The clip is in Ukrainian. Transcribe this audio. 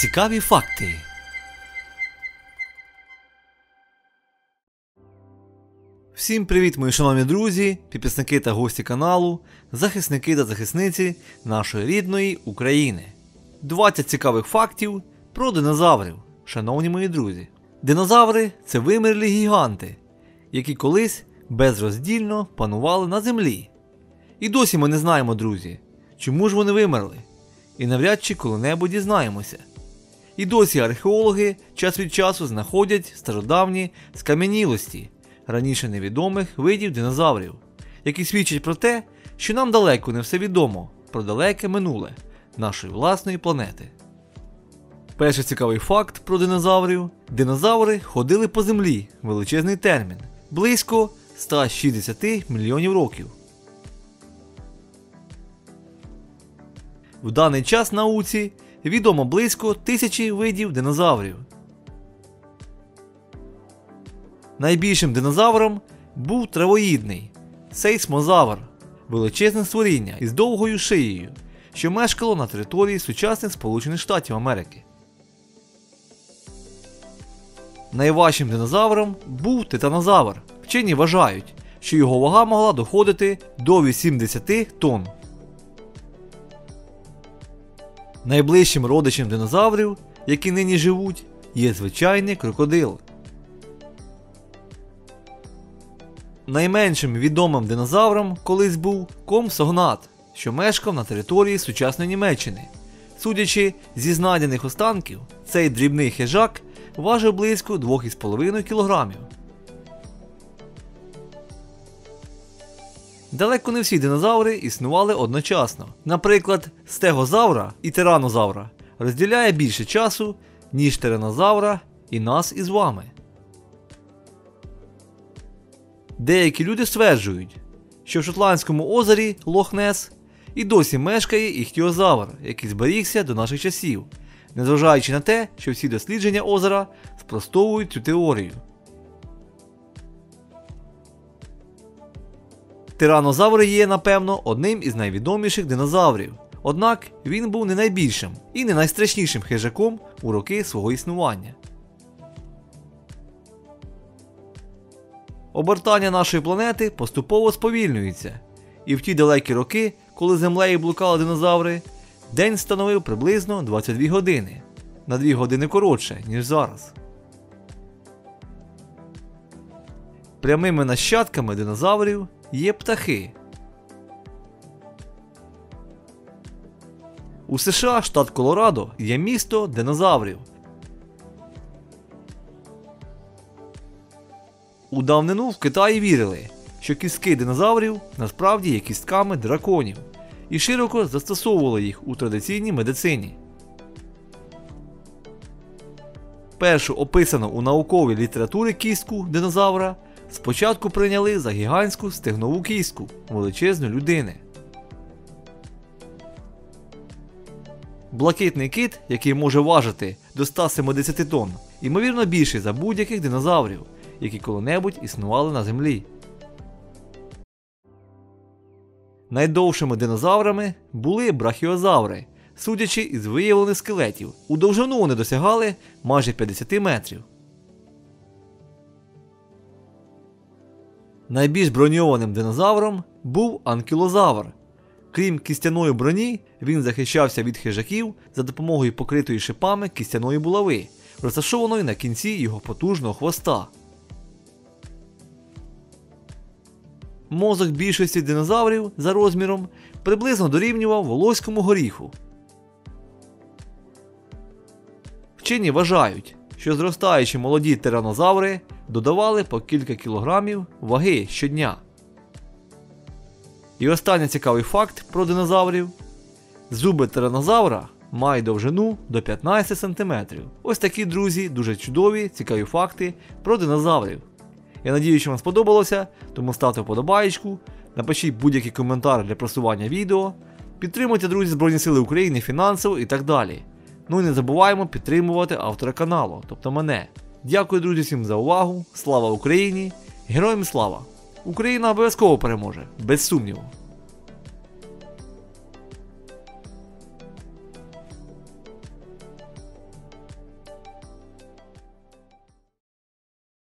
Цікаві факти. Всім привіт, мої шановні друзі, підписники та гості каналу, захисники та захисниці нашої рідної України. 20 цікавих фактів про динозаврів, шановні мої друзі. Динозаври це вимерлі гіганти, які колись безроздільно панували на землі. І досі ми не знаємо, друзі, чому ж вони вимерли, і навряд чи коли-небудь дізнаємося. І досі археологи час від часу знаходять стародавні скам'янілості раніше невідомих видів динозаврів, які свідчать про те, що нам далеко не все відомо про далеке минуле нашої власної планети. Перший цікавий факт про динозаврів: динозаври ходили по землі величезний термін близько 160 мільйонів років. В даний час науці відомо близько тисячі видів динозаврів. Найбільшим динозавром був травоїдний сейсмозавр, величезне створіння із довгою шиєю, що мешкало на території сучасних Сполучених Штатів Америки. Найважчим динозавром був титанозавр. Вчені вважають, що його вага могла доходити до 80 тонн. Найближчим родичем динозаврів, які нині живуть, є звичайний крокодил. Найменшим відомим динозавром колись був Комсогнат, що мешкав на території сучасної Німеччини. Судячи зі знайдених останків, цей дрібний хижак важив близько 2,5 кг. Далеко не всі динозаври існували одночасно. Наприклад, стегозавра і тиранозавра розділяє більше часу, ніж тиранозавра і нас із вами. Деякі люди стверджують, що в Шотландському озері Лохнес і досі мешкає іхтіозавр, який зберігся до наших часів, незважаючи на те, що всі дослідження озера спростовують цю теорію. Тиранозавр є, напевно, одним із найвідоміших динозаврів. Однак він був не найбільшим і не найстрашнішим хижаком у роки свого існування. Обертання нашої планети поступово сповільнюється, і в ті далекі роки, коли землею блукали динозаври, день становив приблизно 22 години на 2 години коротше, ніж зараз. Прямими нащадками динозаврів є птахи. У США штат Колорадо є місто динозаврів. У давнину в Китаї вірили, що кістки динозаврів насправді є кістками драконів, і широко застосовували їх у традиційній медицині. Першу описану у науковій літературі кістку динозавра спочатку прийняли за гігантську стегнову кістку величезної людини. Блакитний кит, який може важити до 170 тонн, ймовірно більший за будь-яких динозаврів які коли-небудь існували на землі. Найдовшими динозаврами були брахіозаври, судячи із виявлених скелетів. У довжину вони досягали майже 50 метрів. Найбільш броньованим динозавром був анкілозавр. Крім кістяної броні, він захищався від хижаків за допомогою покритої шипами кістяної булави, розташованої на кінці його потужного хвоста. Мозок більшості динозаврів за розміром приблизно дорівнював волоському горіху. Вчені вважають, що зростаючі молоді тиранозаври додавали по кілька кілограмів ваги щодня. І останній цікавий факт про динозаврів: зуби тиранозавра мають довжину до 15 см. Ось такі, друзі, дуже чудові, цікаві факти про динозаврів. Я надію, що вам сподобалося, тому ставте вподобаєчку, напишіть будь-який коментар для просування відео, підтримуйте, друзі, Збройні Сили України фінансово і так далі. Ну і не забуваємо підтримувати автора каналу, тобто мене. Дякую, друзі, всім за увагу. Слава Україні! Героям слава! Україна обов'язково переможе, без сумніву.